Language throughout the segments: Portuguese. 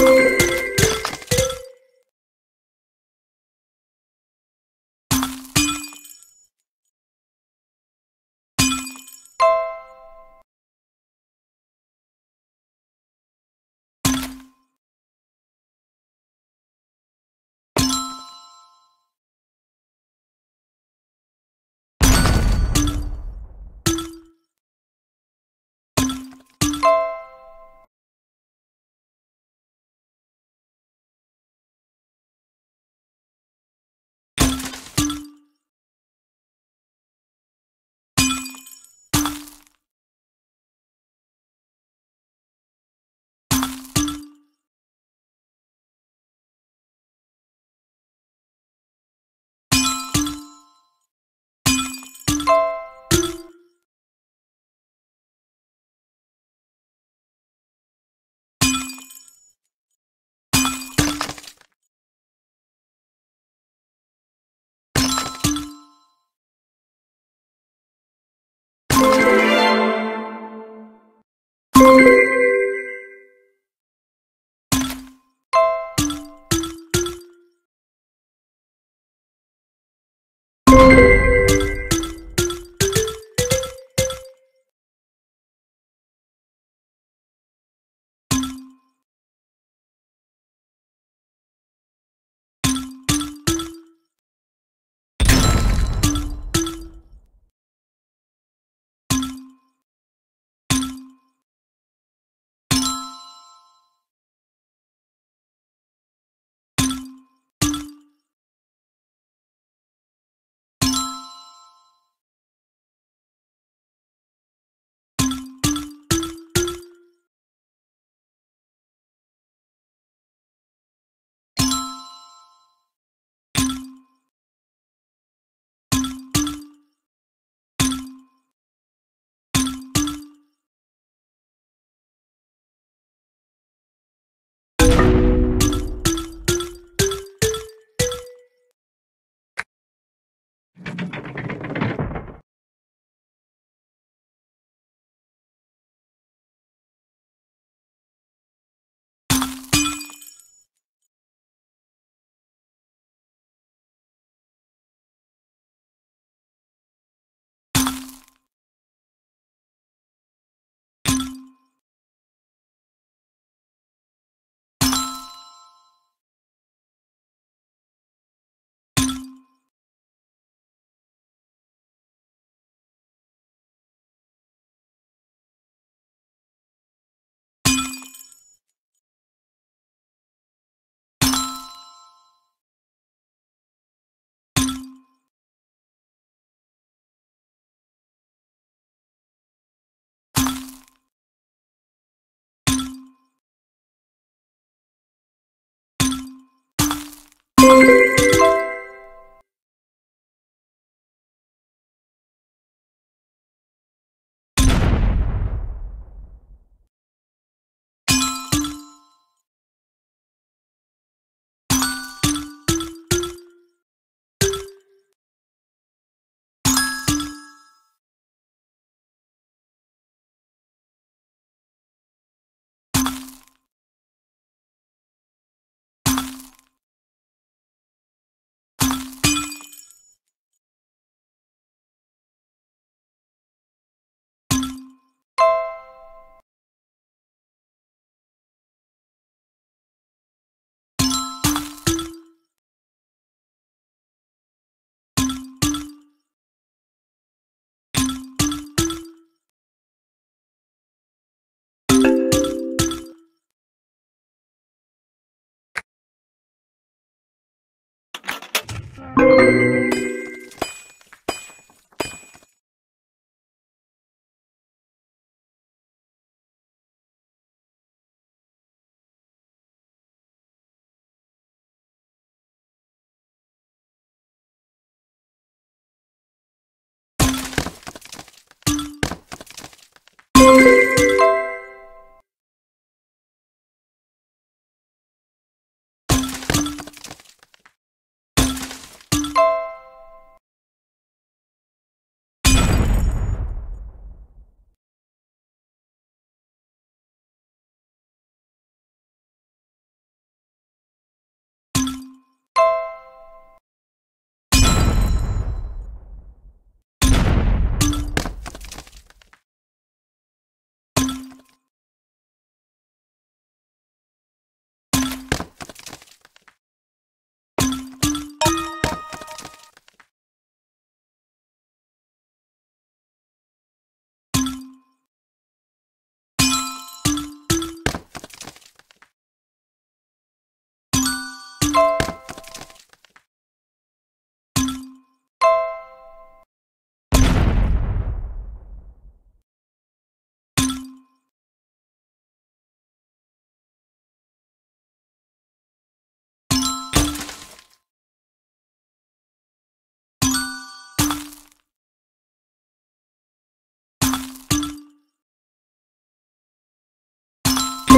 Thank you. Thank you Música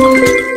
Música